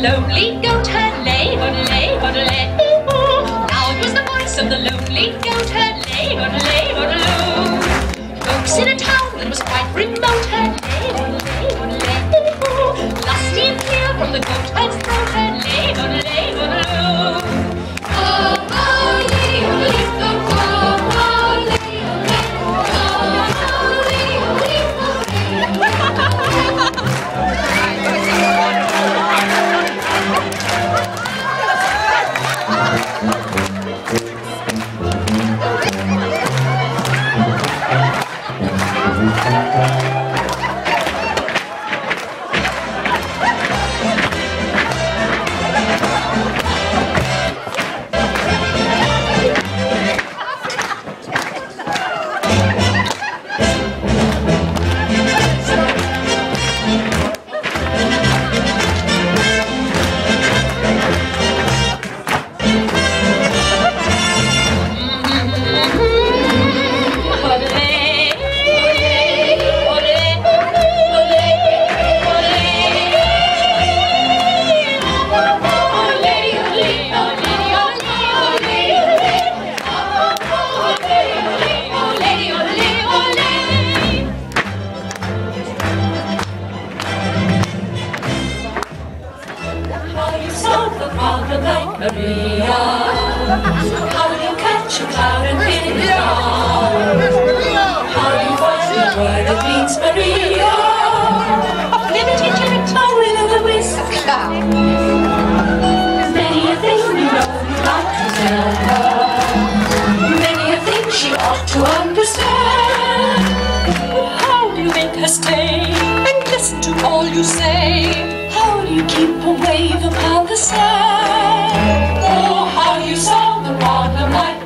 lonely goat hurley, hurley, hurley, ooh, ooh. it was the voice of the lonely goat hurley, hurley, hurley. Folks in a town that was quite remote hurley, hurley, hurley, ooh, ooh. Lusty and clear from the goat the problem like Maria? How do you catch a cloud and pin it down? How do you find the word that means Maria? Flibbertigibbet, a will o' the wisp. Many a thing you know you'd like to tell her. Many a thing she ought to understand. How do you make her stay and listen to all you say? How do you keep away the pound solve the problem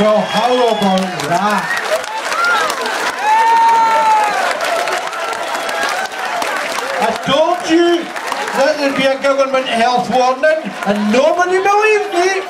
Well, how about that? I told you that there'd be a government health warning and nobody believed me.